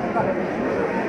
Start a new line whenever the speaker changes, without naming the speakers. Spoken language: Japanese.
355.